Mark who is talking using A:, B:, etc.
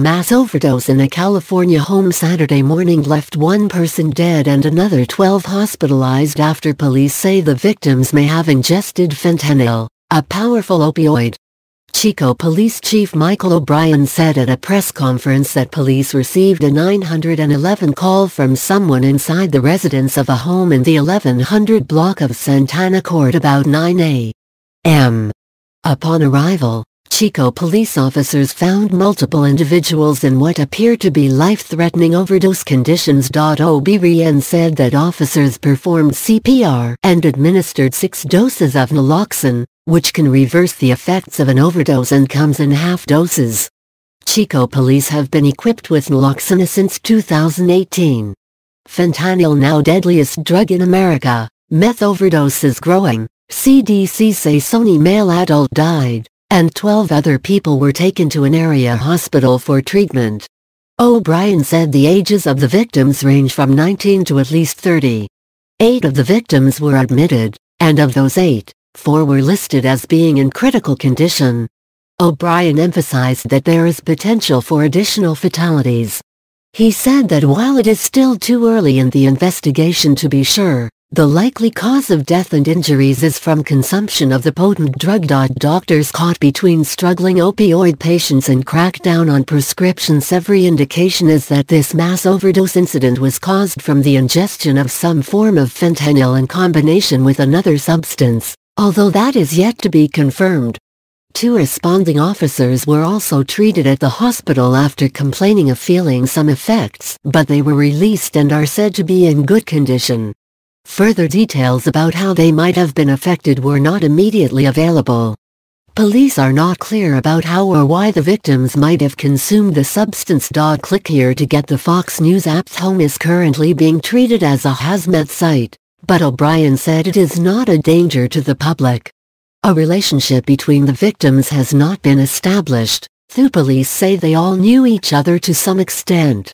A: mass overdose in a California home Saturday morning left one person dead and another 12 hospitalized after police say the victims may have ingested fentanyl, a powerful opioid. Chico Police Chief Michael O'Brien said at a press conference that police received a 911 call from someone inside the residence of a home in the 1100 block of Santana Court about 9 a.m. Upon arrival, Chico police officers found multiple individuals in what appear to be life-threatening overdose conditions. O'Brien said that officers performed CPR and administered six doses of naloxone, which can reverse the effects of an overdose and comes in half doses. Chico police have been equipped with naloxone since 2018. Fentanyl now deadliest drug in America, meth overdose is growing, CDC say Sony male adult died and 12 other people were taken to an area hospital for treatment. O'Brien said the ages of the victims range from 19 to at least 30. Eight of the victims were admitted, and of those eight, four were listed as being in critical condition. O'Brien emphasized that there is potential for additional fatalities. He said that while it is still too early in the investigation to be sure, the likely cause of death and injuries is from consumption of the potent drug. Doctors caught between struggling opioid patients and crackdown on prescriptions every indication is that this mass overdose incident was caused from the ingestion of some form of fentanyl in combination with another substance, although that is yet to be confirmed. Two responding officers were also treated at the hospital after complaining of feeling some effects, but they were released and are said to be in good condition. Further details about how they might have been affected were not immediately available. Police are not clear about how or why the victims might have consumed the substance. Click here to get the Fox News app's home is currently being treated as a hazmat site, but O'Brien said it is not a danger to the public. A relationship between the victims has not been established, though police say they all knew each other to some extent.